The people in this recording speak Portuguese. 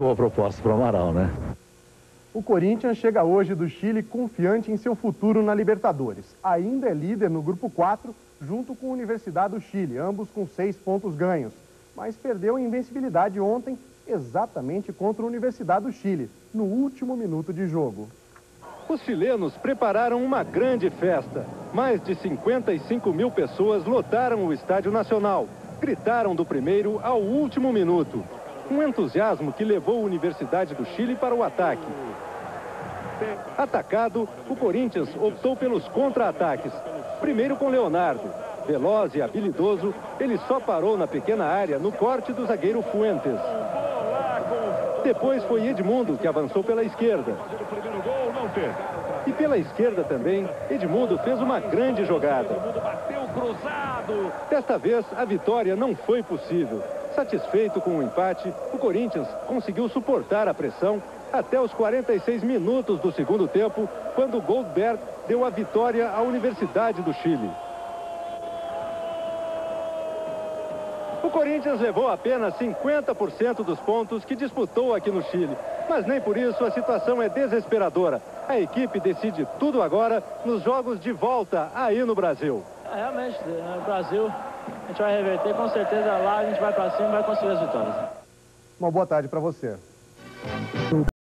Boa proposta para o Amaral, né? O Corinthians chega hoje do Chile confiante em seu futuro na Libertadores. Ainda é líder no grupo 4, junto com a Universidade do Chile, ambos com seis pontos ganhos. Mas perdeu a invencibilidade ontem, exatamente contra a Universidade do Chile, no último minuto de jogo. Os chilenos prepararam uma grande festa. Mais de 55 mil pessoas lotaram o Estádio Nacional. Gritaram do primeiro ao último minuto. Um entusiasmo que levou a Universidade do Chile para o ataque. Atacado, o Corinthians optou pelos contra-ataques. Primeiro com Leonardo. Veloz e habilidoso, ele só parou na pequena área no corte do zagueiro Fuentes. Depois foi Edmundo que avançou pela esquerda. E pela esquerda também, Edmundo fez uma grande jogada. Desta vez, a vitória não foi possível. Satisfeito com o empate, o Corinthians conseguiu suportar a pressão até os 46 minutos do segundo tempo, quando Goldberg deu a vitória à Universidade do Chile. O Corinthians levou apenas 50% dos pontos que disputou aqui no Chile. Mas nem por isso a situação é desesperadora. A equipe decide tudo agora nos jogos de volta aí no Brasil. É, realmente, no Brasil a gente vai reverter, com certeza lá a gente vai para cima e vai conseguir as vitórias. Uma boa tarde para você.